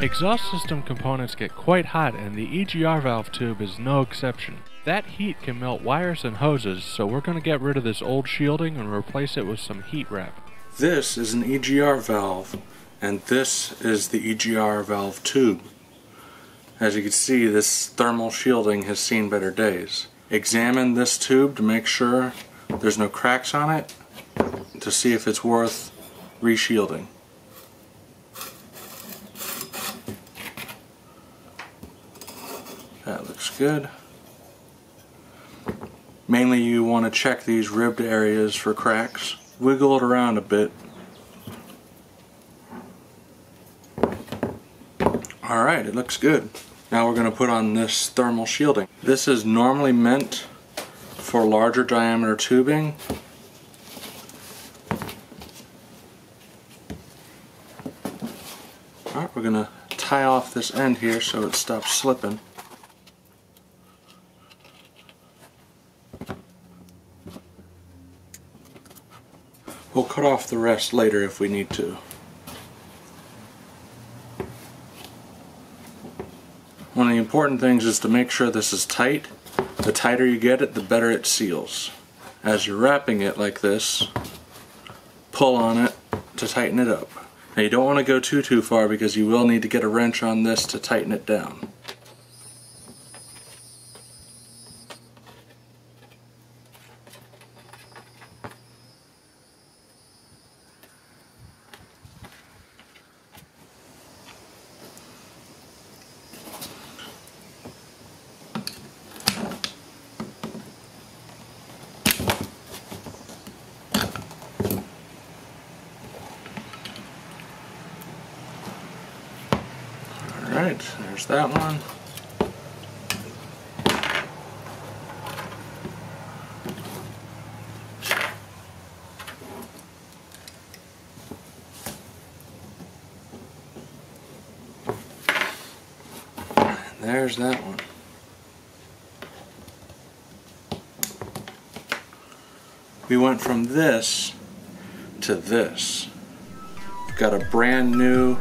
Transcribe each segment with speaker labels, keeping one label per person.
Speaker 1: Exhaust system components get quite hot and the EGR valve tube is no exception. That heat can melt wires and hoses, so we're going to get rid of this old shielding and replace it with some heat wrap.
Speaker 2: This is an EGR valve, and this is the EGR valve tube. As you can see, this thermal shielding has seen better days. Examine this tube to make sure there's no cracks on it to see if it's worth reshielding. That looks good. Mainly you want to check these ribbed areas for cracks. Wiggle it around a bit. Alright, it looks good. Now we're going to put on this thermal shielding. This is normally meant for larger diameter tubing. Alright, we're going to tie off this end here so it stops slipping. We'll cut off the rest later if we need to. One of the important things is to make sure this is tight. The tighter you get it, the better it seals. As you're wrapping it like this, pull on it to tighten it up. Now you don't want to go too too far because you will need to get a wrench on this to tighten it down. Alright, there's that one. there's that one. We went from this to this. We've got a brand new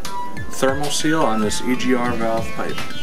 Speaker 2: thermal seal on this EGR valve pipe.